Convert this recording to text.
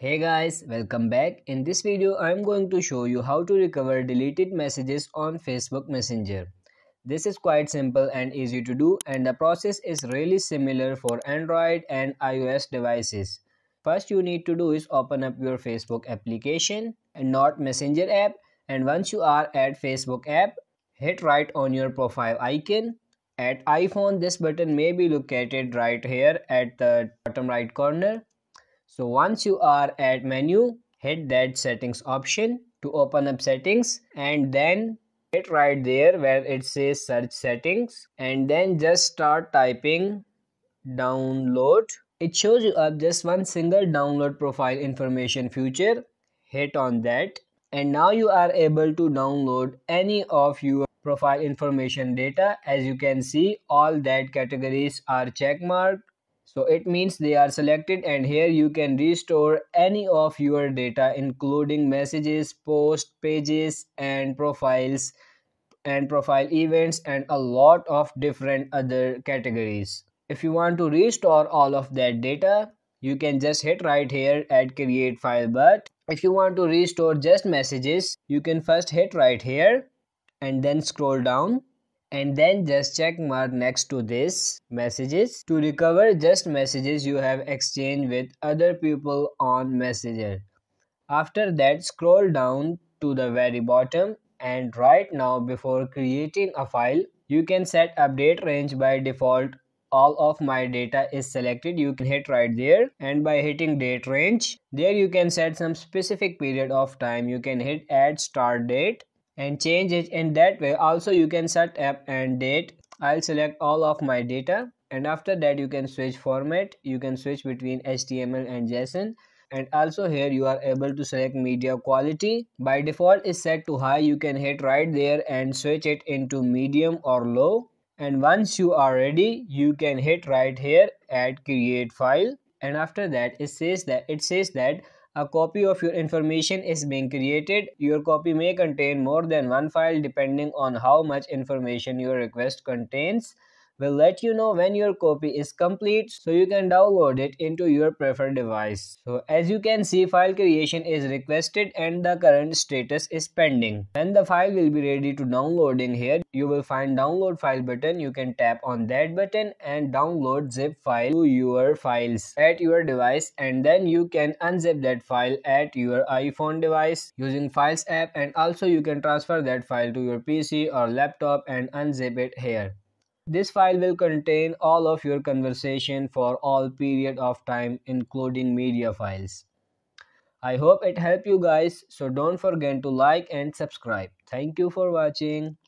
Hey guys, welcome back. In this video, I am going to show you how to recover deleted messages on Facebook Messenger. This is quite simple and easy to do and the process is really similar for Android and iOS devices. First you need to do is open up your Facebook application and not Messenger app and once you are at Facebook app, hit right on your profile icon. At iPhone, this button may be located right here at the bottom right corner so once you are at menu, hit that settings option to open up settings and then hit right there where it says search settings and then just start typing download. It shows you up just one single download profile information feature. Hit on that and now you are able to download any of your profile information data as you can see all that categories are checkmarked so it means they are selected and here you can restore any of your data including messages posts pages and profiles and profile events and a lot of different other categories. If you want to restore all of that data you can just hit right here at create file but if you want to restore just messages you can first hit right here and then scroll down and then just check mark next to this messages to recover just messages you have exchanged with other people on messenger. After that scroll down to the very bottom and right now before creating a file you can set update range by default. All of my data is selected. You can hit right there. And by hitting date range there you can set some specific period of time. You can hit add start date and change it in that way. Also you can set app and date. I'll select all of my data and after that you can switch format. You can switch between html and json and also here you are able to select media quality. By default is set to high. You can hit right there and switch it into medium or low. And once you are ready you can hit right here at create file. And after that it says that it says that a copy of your information is being created. Your copy may contain more than one file depending on how much information your request contains will let you know when your copy is complete so you can download it into your preferred device. So as you can see file creation is requested and the current status is pending. When the file will be ready to downloading here you will find download file button you can tap on that button and download zip file to your files at your device and then you can unzip that file at your iPhone device using files app and also you can transfer that file to your PC or laptop and unzip it here. This file will contain all of your conversation for all period of time including media files. I hope it helped you guys so don't forget to like and subscribe. Thank you for watching.